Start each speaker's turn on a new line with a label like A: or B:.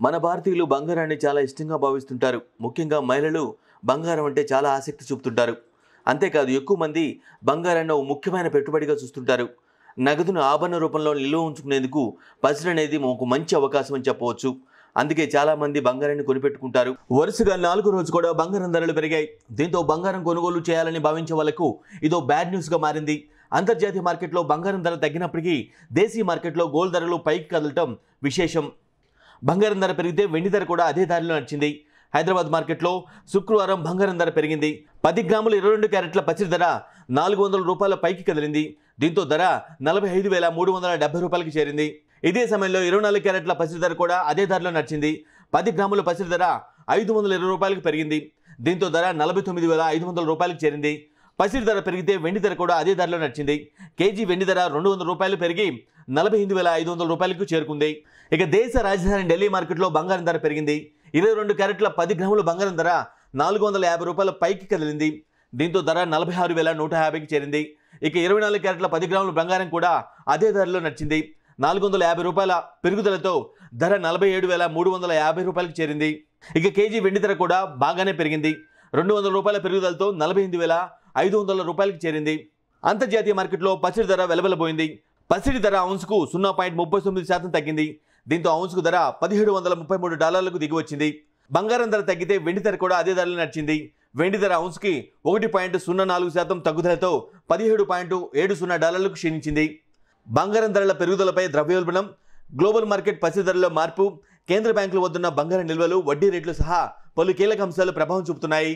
A: మన భారతీయులు బంగారాన్ని చాలా ఇష్టంగా భావిస్తుంటారు. ముఖ్యంగా మహిళలు బంగారం అంటే చాలా ఆసక్తి చూపుతుంటారు. అంతేకాదు ఎక్కువ మంది బంగారాన్ని ఓ ముఖ్యమైన పెట్టుబడిగా చూస్తుంటారు. నగదును ఆభరణ రూపంలో నిల్వ ఉంచుకునేందుకు పసిడి అనేది ఒక మంచి అవకాశం అని చెప్పవచ్చు. అందుకే చాలా మంది బంగారాన్ని కొనిపెట్టుకుంటారు. వరుసగా నాలుగు రోజు కూడా బంగారం ధరలు పెరిగాయి. దీంతో బంగారం కొనుగోలు చేయాలని భావించే వాళ్ళకు ఇదో బ్యాడ్ న్యూస్గా మారింది. అంతర్జాతీయ మార్కెట్లో బంగారం ధర తగ్గినప్పటికీ దేశీయ మార్కెట్లో గోల్డ్ ధరలు పైకి కదలటం విశేషం. బంగారం ధర పెరిగితే వెండి ధర కూడా అదే దారిలో నడిచింది. హైదరాబాద్ మార్కెట్లో శుక్రవారం బంగారం ధర పెరిగింది. పది గ్రాముల ఇరవై రెండు క్యారెట్ల పసిడి ధర నాలుగు వందల రూపాయల పైకి కదిలింది. దీంతో ధర నలభై ఐదు వేల మూడు వందల డెబ్బై రూపాయలకి చేరింది. ఇదే సమయంలో ఇరవై నాలుగు క్యారెట్ల పసిడి ధర కూడా అదే ధరలో నడిచింది. పది గ్రాముల పసిడి ధర ఐదు వందల ఇరవై రూపాయలకు పెరిగింది. దీంతో ధర నలభై తొమ్మిది వేల ఐదు వందల రూపాయలకు చేరింది. పసిడి ధర పెరిగితే వెండి ధర కూడా అదే ధరలో నడిచింది. కేజీ వెండి ధర రెండు వందల రూపాయలు పెరిగి నలభై ఎనిమిది వేల ఐదు వందల రూపాయలకు చేరుకుంది. ఇక దేశ రాజధాని ఢిల్లీ మార్కెట్లో బంగారం ధర పెరిగింది. ఇరవై రెండు క్యారెట్ల పది గ్రాముల బంగారం ధర నాలుగు వందల యాభై రూపాయల పైకి కదిలింది. దీంతో ధర నలభై ఆరు వేల నూట యాభైకి చేరింది. ఇక ఇరవై నాలుగు క్యారెట్ల పది గ్రాముల బంగారం కూడా అదే ధరలో నడిచింది. నాలుగు వందల యాభై రూపాయల పెరుగుదలతో ధర నలభై ఏడు వేల మూడు వందల యాభై రూపాయలకు చేరింది. ఇక కేజీ వెండి ధర కూడా బాగానే పెరిగింది. రెండు వందల రూపాయల పెరుగుదలతో నలభై ఎనిమిది వేల ఐదు వందల రూపాయలకు చేరింది. అంతర్జాతీయ మార్కెట్లో పసిడి ధర వెలవెలబోయింది. పసిడి ధర ఔన్స్కు సున్నా పాయింట్ ముప్పై తొమ్మిది శాతం తగ్గింది. దీంతో ఔన్స్కు ధర పదిహేడు వందల ముప్పై మూడు డాలర్లకు దిగి వచ్చింది. బంగారం ధర తగ్గితే వెండి ధర కూడా అదే ధరలో నడిచింది. వెండి ధర ఔన్స్కి ఒకటి పాయింట్ సున్నా నాలుగు శాతం తగ్గుదలతో పదిహేడు పాయింట్ ఏడు సున్నా డాలర్లకు క్షీణించింది. బంగారం ధరల పెరుగుదలపై ద్రవ్యోల్బణం గ్లోబల్ మార్కెట్ పసిడి ధరలో మార్పు కేంద్ర బ్యాంకులు వద్దున్న బంగారం నిల్వలు వడ్డీ రేట్లు సహా పలు కీలక అంశాలు ప్రభావం చూపుతున్నాయి.